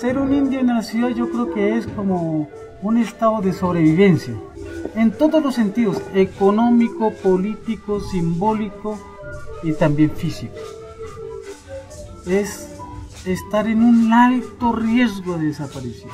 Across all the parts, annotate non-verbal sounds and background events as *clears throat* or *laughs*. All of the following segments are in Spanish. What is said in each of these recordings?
Ser un indio en la ciudad yo creo que es como un estado de sobrevivencia, en todos los sentidos, económico, político, simbólico y también físico. Es estar en un alto riesgo de desaparición.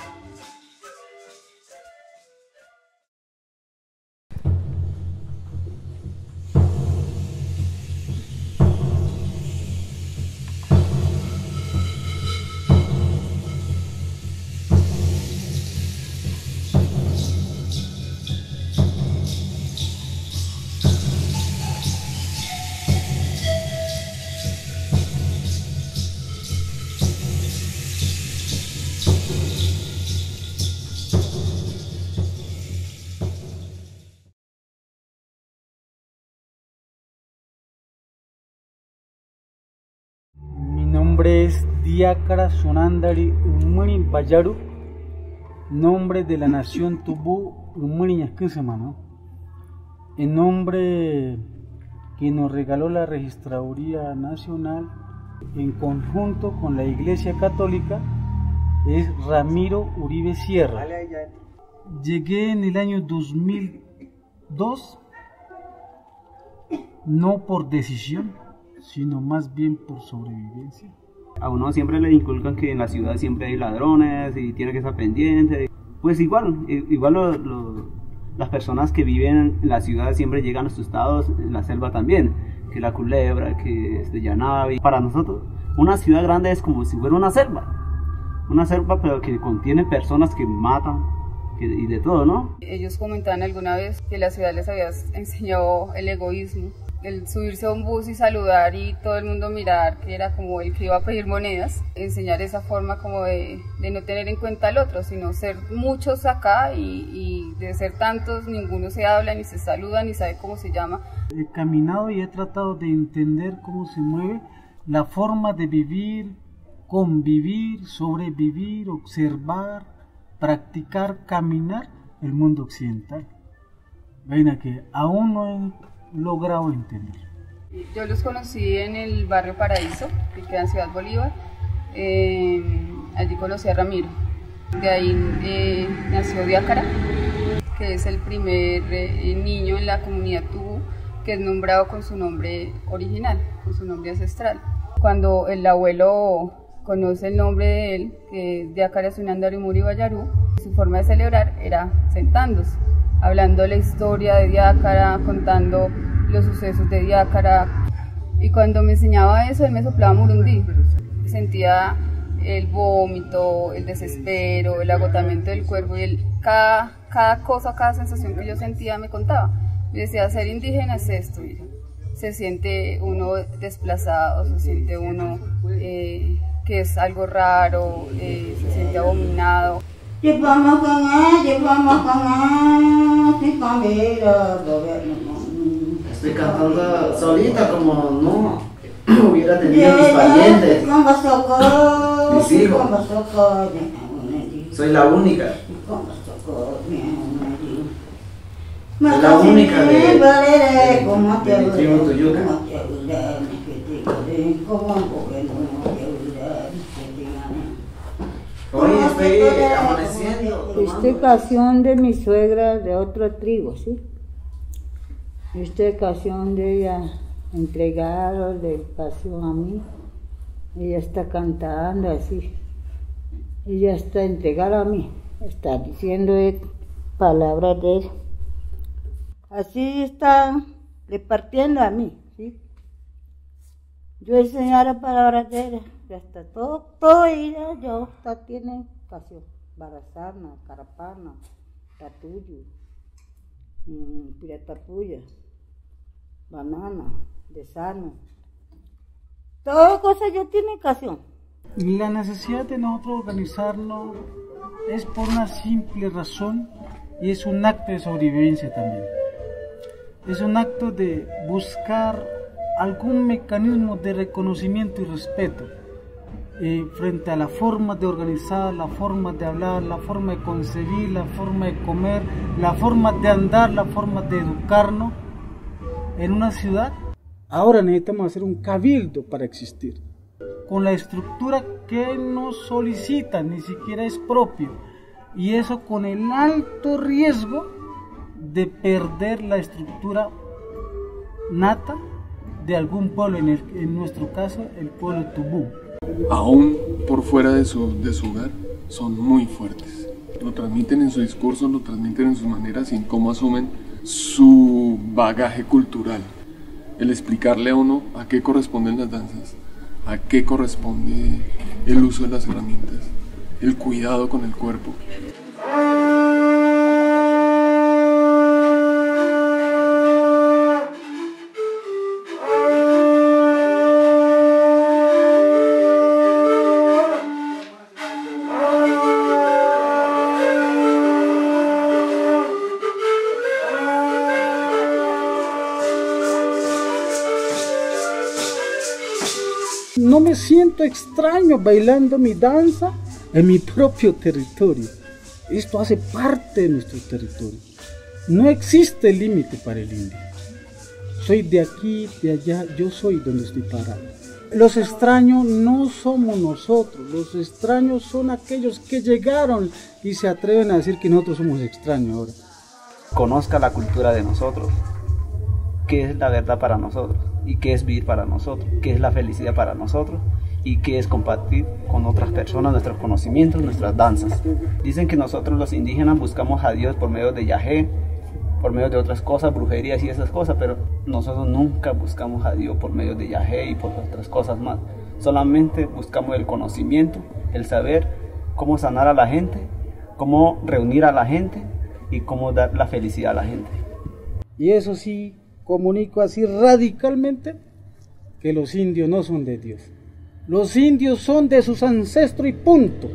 Nombre es Diácara Sonandari Umuni Bayaru, nombre de la nación Tubú Umuni. En nombre que nos regaló la Registraduría Nacional en conjunto con la Iglesia Católica es Ramiro Uribe Sierra. Llegué en el año 2002, no por decisión, sino más bien por sobrevivencia. A uno siempre le inculcan que en la ciudad siempre hay ladrones y tiene que estar pendiente. Pues igual, igual las personas que viven en la ciudad siempre llegan asustados, en la selva también, que la culebra, que es de Yanavi. Para nosotros, una ciudad grande es como si fuera una selva. Una selva pero que contiene personas que matan, y de todo, ¿no? Ellos comentaban alguna vez que la ciudad les había enseñado el egoísmo el subirse a un bus y saludar y todo el mundo mirar que era como el que iba a pedir monedas, enseñar esa forma como de, no tener en cuenta al otro, sino ser muchos acá y, de ser tantos, ninguno se habla, ni se saluda, ni sabe cómo se llama. He caminado y he tratado de entender cómo se mueve la forma de vivir, convivir, sobrevivir, observar, practicar, caminar el mundo occidental. Ven que aún no logrado entender? Yo los conocí en el barrio Paraíso, que queda en Ciudad Bolívar. Eh, allí conocí a Ramiro. De ahí eh, nació Diácara, que es el primer eh, niño en la comunidad Tubú que es nombrado con su nombre original, con su nombre ancestral. Cuando el abuelo conoce el nombre de él, que es Diácara Sunandari Muri Bayarú, su forma de celebrar era sentándose hablando la historia de Diácara, contando los sucesos de Diácara. Y cuando me enseñaba eso, él me soplaba murundí. Sentía el vómito, el desespero, el agotamiento del cuerpo y el, cada, cada cosa, cada sensación que yo sentía me contaba. Me decía, ser indígena es esto. se siente uno desplazado, se siente uno eh, que es algo raro, eh, se siente abominado. Estoy cantando solita como no *clears throat* hubiera tenido mis parientes. Hijos. Soy la única. Soy la única de, estoy amaneciendo. Esta canción de mi suegra de otro trigo, ¿sí? Esta canción de ella entregada de pasión a mí. Ella está cantando así. Ella está entregada a mí. Está diciendo palabras de ella. Así está repartiendo a mí, ¿sí? Yo enseñaré palabras de ella hasta todo, todo ella ya está, tiene pasión. Barazana, Carapana, Tatuyu, mmm, Piratapuya, Banana, Desano. Todo cosa ya tiene ocasión. La necesidad de nosotros organizarnos es por una simple razón y es un acto de sobrevivencia también. Es un acto de buscar algún mecanismo de reconocimiento y respeto eh, frente a la forma de organizar, la forma de hablar, la forma de concebir, la forma de comer, la forma de andar, la forma de educarnos en una ciudad. Ahora necesitamos hacer un cabildo para existir. con la estructura que nos solicitan, ni siquiera es propio. Y eso con el alto riesgo de perder la estructura nata de algún pueblo, en, en nuestro caso el pueblo Tubú. Aún por fuera de su, de su hogar, son muy fuertes. Lo transmiten en su discurso, lo transmiten en sus maneras y en cómo asumen su bagaje cultural. El explicarle a uno a qué corresponden las danzas, a qué corresponde el uso de las herramientas, el cuidado con el cuerpo. No me siento extraño bailando mi danza en mi propio territorio. Esto hace parte de nuestro territorio. No existe límite para el indio. Soy de aquí, de allá, yo soy donde estoy parado. Los extraños no somos nosotros, los extraños son aquellos que llegaron y se atreven a decir que nosotros somos extraños ahora. Conozca la cultura de nosotros, qué es la verdad para nosotros y qué es vivir para nosotros, qué es la felicidad para nosotros y qué es compartir con otras personas nuestros conocimientos, nuestras danzas. Dicen que nosotros los indígenas buscamos a Dios por medio de Yahé, por medio de otras cosas, brujerías y esas cosas, pero nosotros nunca buscamos a Dios por medio de Yahé y por otras cosas más. Solamente buscamos el conocimiento, el saber cómo sanar a la gente, cómo reunir a la gente y cómo dar la felicidad a la gente. Y eso sí, comunico así radicalmente que los indios no son de Dios. Los indios son de sus ancestros y punto.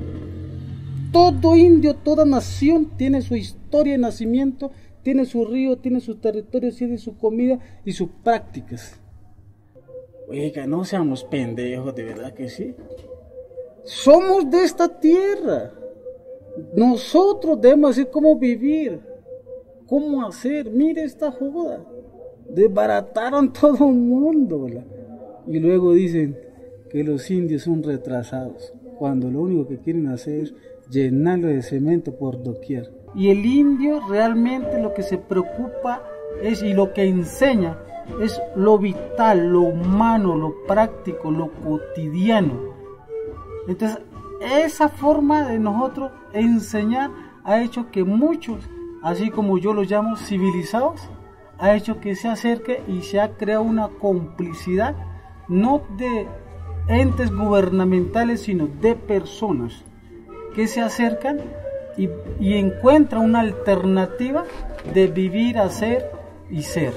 Todo indio, toda nación tiene su historia de nacimiento, tiene su río, tiene su territorio, tiene su comida y sus prácticas. Oiga, no seamos pendejos, de verdad que sí. Somos de esta tierra. Nosotros debemos decir cómo vivir, cómo hacer. Mire esta joda desbarataron *laughs* todo el mundo. Y luego dicen que los indios son retrasados, cuando lo único que quieren hacer es llenarlo de cemento por doquier. Y el indio realmente lo que se preocupa es y lo que enseña es lo vital, lo humano, lo práctico, lo cotidiano. Entonces, esa forma de nosotros enseñar ha hecho que muchos, así como yo los llamo civilizados, ha hecho que se acerque y se ha creado una complicidad no de entes gubernamentales sino de personas que se acercan y, encuentran una alternativa de vivir, hacer y ser.